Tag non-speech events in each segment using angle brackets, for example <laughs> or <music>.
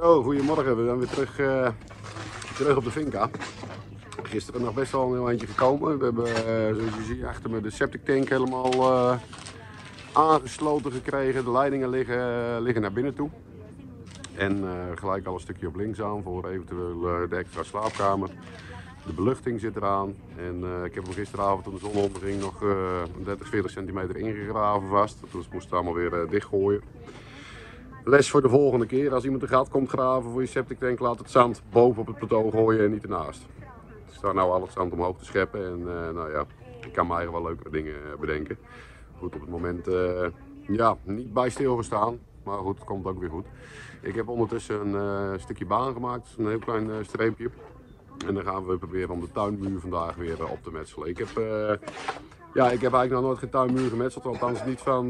Zo, goedemorgen. We zijn weer terug, eh, terug op de Vinca. Gisteren nog best wel een heel eindje gekomen. We hebben, eh, zoals je ziet, achter me de septic tank helemaal eh, aangesloten gekregen. De leidingen liggen, liggen naar binnen toe. En gelijk al een stukje op links aan voor eventueel de extra slaapkamer. De beluchting zit eraan. En ik heb hem gisteravond toen de zon onderging nog eh 30, 40 centimeter ingegraven vast. Dus moest het allemaal weer dichtgooien. Les voor de volgende keer. Als iemand een gat komt graven voor je septic tank, laat het zand boven op het plateau gooien en niet ernaast. Ik sta nou al het zand omhoog te scheppen en eh, nou ja, ik kan me eigenlijk wel leukere dingen eh, bedenken. Goed, op het moment eh, ja, niet bij stilgestaan, maar goed, het komt ook weer goed. Ik heb ondertussen een stukje baan gemaakt, een heel klein streepje. En dan gaan we proberen om de tuinmuur vandaag weer op te metselen. Ik heb, ja, ik heb eigenlijk nog nooit geen tuinmuur gemetseld, althans niet van,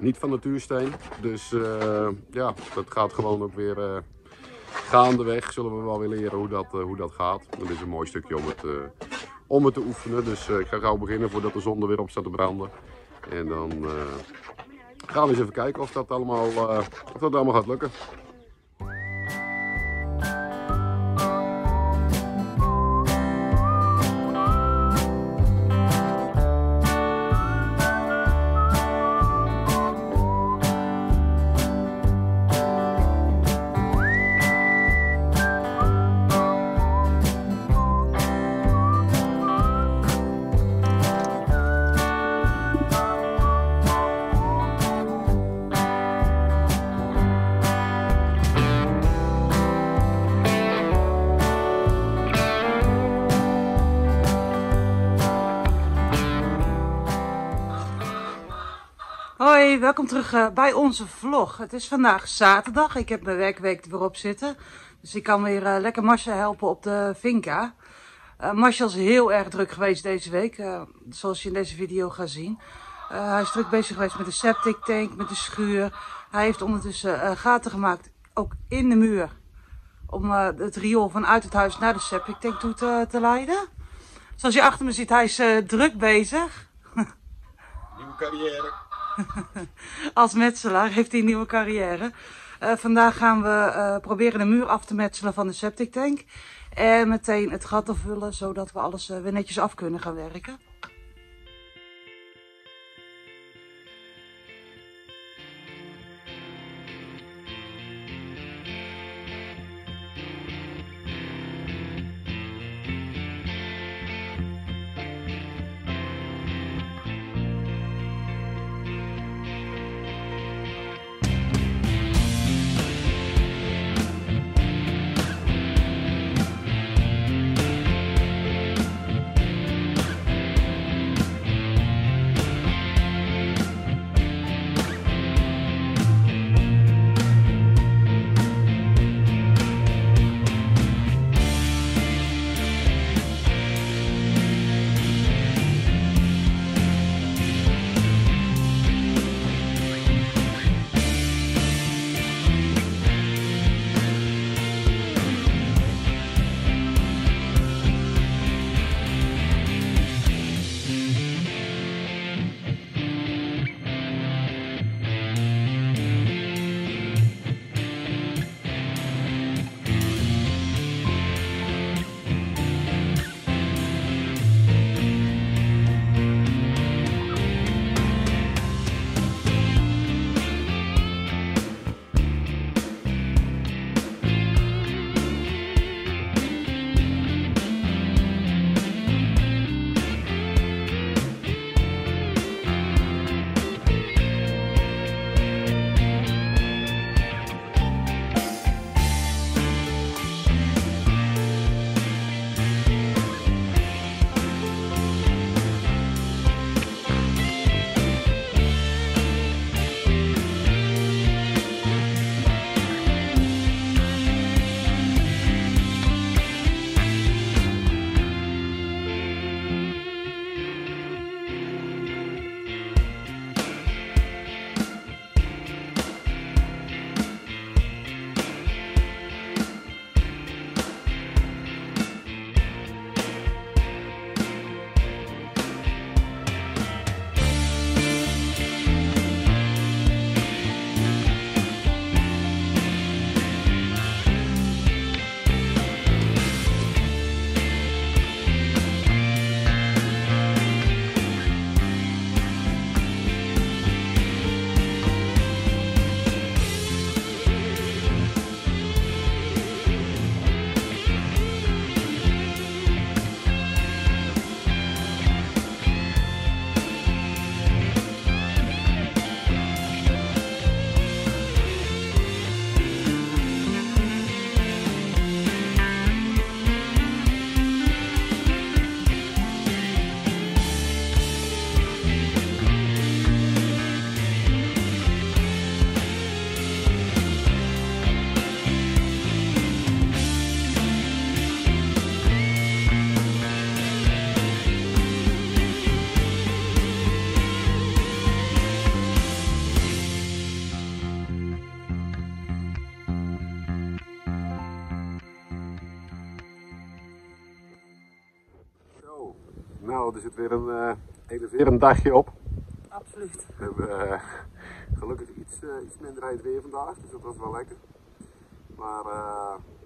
niet van natuursteen. Dus eh, ja, dat gaat gewoon ook weer eh, gaandeweg. Zullen we wel weer leren hoe dat, eh, hoe dat gaat. Dat is een mooi stukje om het, om het te oefenen. Dus ik ga gauw beginnen voordat de zon er weer op staat te branden. En dan gaan we eens even kijken of dat allemaal, of dat allemaal gaat lukken. Welkom terug eh, bij onze vlog. Het is vandaag zaterdag. Ik heb mijn werkweek er weer op zitten. Dus ik kan weer eh, lekker Marcia helpen op de Vinca. Uh, Marcia is heel erg druk geweest deze week. eh, zoals je in deze video gaat zien. Eh, hij is druk bezig geweest met de septic tank, met de schuur. Hij heeft ondertussen eh, gaten gemaakt, ook in de muur. Om eh, het riool vanuit het huis naar de septic tank toe te, te leiden. Zoals je achter me ziet, hij is eh, druk bezig. <laughs> Nieuwe carrière. <laughs> Als metselaar heeft hij een nieuwe carrière. Eh, vandaag gaan we eh, proberen de muur af te metselen van de septic tank. En meteen het gat vullen, zodat we alles eh, weer netjes af kunnen gaan werken. Er zit weer een uh, enerverend dagje op. Absoluut. We hebben uh, gelukkig iets, uh, iets minder heet weer vandaag, dus dat was wel lekker. Maar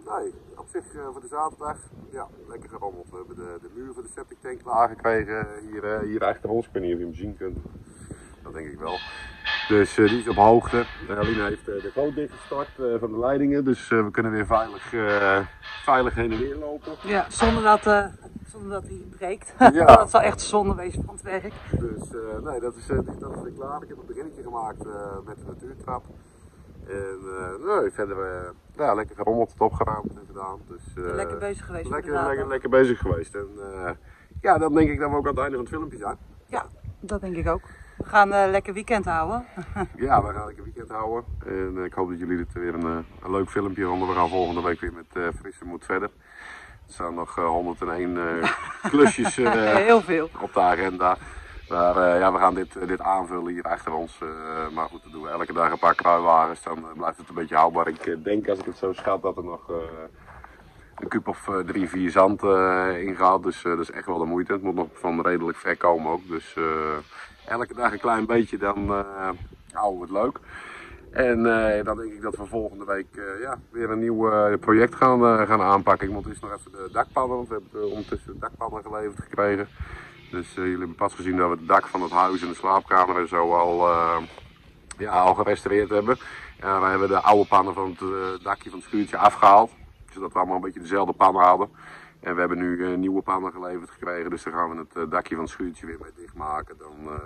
nee, op zich voor de zaterdag, ja, lekker gerommeld. We hebben de, de muur van de septic tank klaargekregen hier, hier achter ons. Ik weet niet of je hem zien kunt. Dat denk ik wel. Dus die is op hoogte. Aline heeft de goot dichtgestart van de leidingen, dus we kunnen weer veilig, veilig heen en weer lopen. Ja, zonder dat, zonder dat hij breekt. <laughs> Ja. dat zou echt zonde wezen van het werk. Dus nee, dat is, dat is klaar. Ik heb een beginnetje gemaakt met de natuurtrap. En nee, verder ja, lekker gerommeld, het opgeruimd en gedaan. Dus, lekker bezig geweest. Lekker, lekker, lekker bezig geweest. En ja, dan denk ik dat we ook aan het einde van het filmpje zijn. Ja, dat denk ik ook. We gaan een uh, lekker weekend houden. <laughs> ja, we gaan lekker weekend houden. En uh, ik hoop dat jullie het weer een, uh, een leuk filmpje vonden. We gaan volgende week weer met uh, frisse moed verder. Er staan nog 101 <laughs> klusjes <laughs> Heel veel. op de agenda. Maar ja, we gaan dit, dit aanvullen hier achter ons. maar goed, dat doen we elke dag een paar kruiwagens. Dan blijft het een beetje houdbaar. Ik denk als ik het zo schat dat er nog een kuub of uh, drie, vier zand uh, ingehaald. Dus uh, dat is echt wel de moeite. Het moet nog van redelijk ver komen ook. Dus elke dag een klein beetje, dan houden we het leuk. En dan denk ik dat we volgende week ja, weer een nieuw project gaan, gaan aanpakken. Ik moet eerst nog even de dakpannen, want we hebben ondertussen de dakpannen geleverd gekregen. Dus jullie hebben pas gezien dat we het dak van het huis en de slaapkamer en zo al, ja, al gerestaureerd hebben. Ja, we hebben de oude pannen van het dakje van het schuurtje afgehaald zodat we allemaal een beetje dezelfde pannen hadden. En we hebben nu nieuwe pannen geleverd gekregen, dus dan gaan we het dakje van het schuurtje weer mee dichtmaken. Dan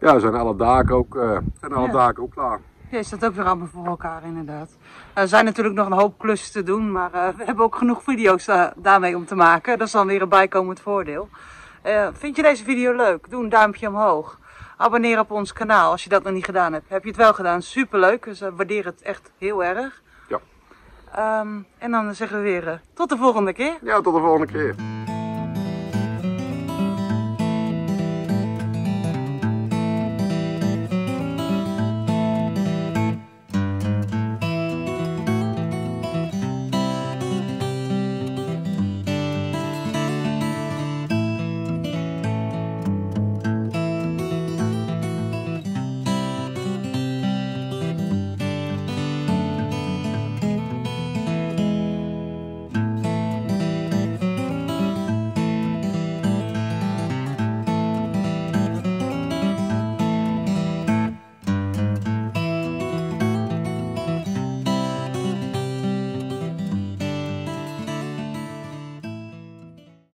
ja, zijn alle daken ook, zijn alle ja. daken ook klaar. Is dat ook weer allemaal voor elkaar inderdaad. Er zijn natuurlijk nog een hoop klussen te doen, maar we hebben ook genoeg video's daarmee om te maken. Dat is dan weer een bijkomend voordeel. vind je deze video leuk? Doe een duimpje omhoog. Abonneer op ons kanaal als je dat nog niet gedaan hebt. Heb je het wel gedaan? Superleuk, dus we waarderen het echt heel erg. Ja. Um, en dan zeggen we weer tot de volgende keer. Ja, tot de volgende keer.